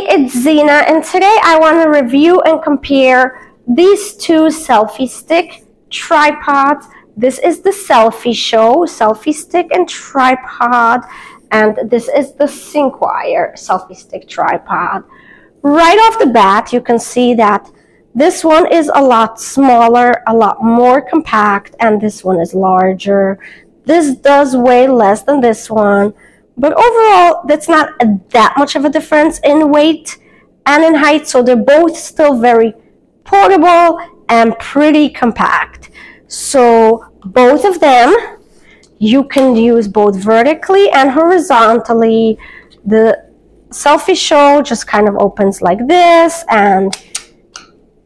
It's Zina, and today I want to review and compare these two selfie stick tripods. This is the Selfie Show, selfie stick and tripod, and this is the SyncWire selfie stick tripod. Right off the bat, you can see that this one is a lot smaller, a lot more compact, and this one is larger. This does weigh less than this one but overall, that's not a, that much of a difference in weight and in height. So they're both still very portable and pretty compact. So both of them, you can use both vertically and horizontally. The selfie show just kind of opens like this and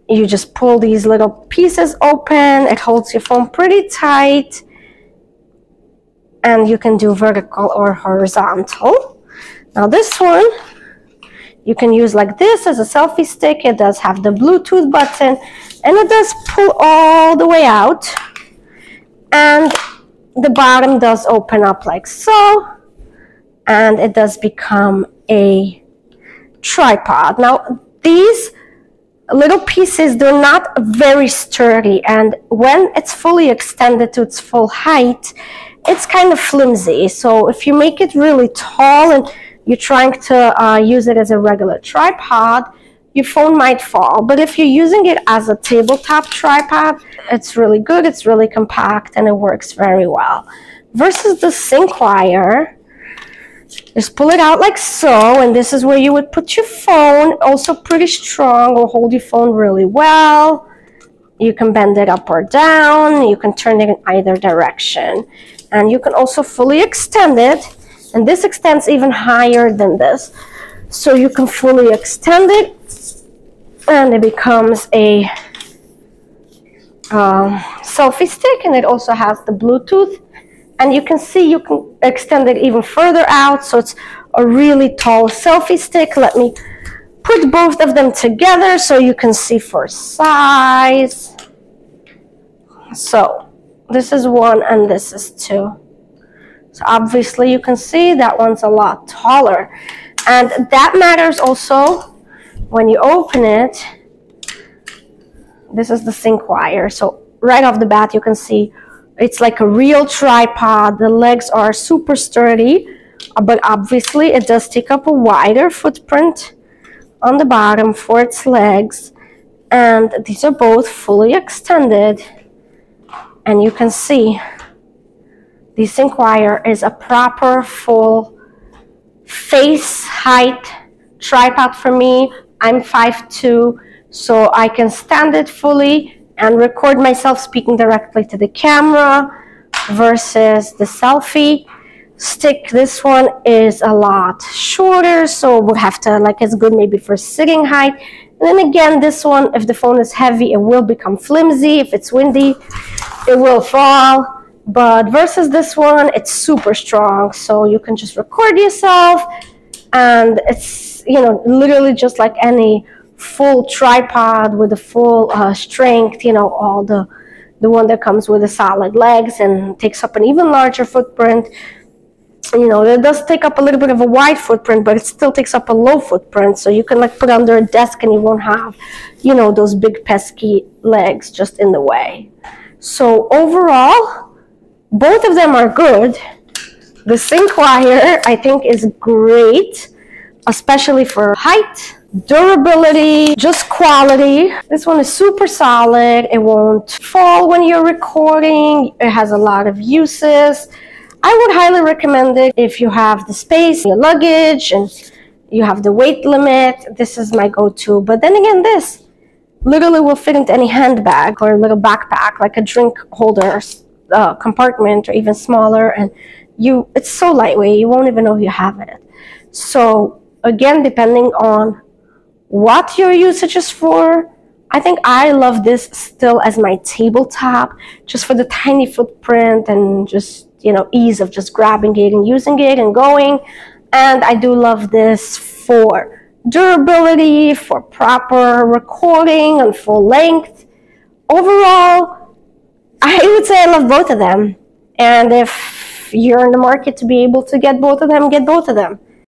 you just pull these little pieces open. It holds your phone pretty tight and you can do vertical or horizontal. Now this one, you can use like this as a selfie stick. It does have the Bluetooth button and it does pull all the way out. And the bottom does open up like so. And it does become a tripod. Now these little pieces, they're not very sturdy. And when it's fully extended to its full height, it's kind of flimsy. So if you make it really tall and you're trying to uh, use it as a regular tripod, your phone might fall. But if you're using it as a tabletop tripod, it's really good, it's really compact, and it works very well. Versus the SyncWire, just pull it out like so, and this is where you would put your phone, also pretty strong, or hold your phone really well. You can bend it up or down, you can turn it in either direction and you can also fully extend it and this extends even higher than this so you can fully extend it and it becomes a um, selfie stick and it also has the Bluetooth and you can see you can extend it even further out so it's a really tall selfie stick let me put both of them together so you can see for size so this is one and this is two. So obviously you can see that one's a lot taller. And that matters also when you open it. This is the SyncWire. So right off the bat you can see it's like a real tripod. The legs are super sturdy, uh, but obviously it does take up a wider footprint on the bottom for its legs. And these are both fully extended and you can see the SyncWire is a proper full face height tripod for me. I'm 5'2", so I can stand it fully and record myself speaking directly to the camera versus the selfie stick. This one is a lot shorter, so we'll have to, like, it's good maybe for sitting height. And then again, this one, if the phone is heavy, it will become flimsy. If it's windy, it will fall. But versus this one, it's super strong. So you can just record yourself and it's, you know, literally just like any full tripod with the full uh, strength, you know, all the, the one that comes with the solid legs and takes up an even larger footprint you know, it does take up a little bit of a wide footprint, but it still takes up a low footprint. So you can like put under a desk and you won't have, you know, those big pesky legs just in the way. So overall, both of them are good. The SyncWire, I think, is great, especially for height, durability, just quality. This one is super solid. It won't fall when you're recording. It has a lot of uses. I would highly recommend it if you have the space, your luggage, and you have the weight limit. This is my go-to. But then again, this literally will fit into any handbag or a little backpack, like a drink holder uh, compartment or even smaller. And you, it's so lightweight, you won't even know you have it. So again, depending on what your usage is for, I think I love this still as my tabletop, just for the tiny footprint and just you know, ease of just grabbing it and using it and going. And I do love this for durability, for proper recording and full length. Overall, I would say I love both of them. And if you're in the market to be able to get both of them, get both of them.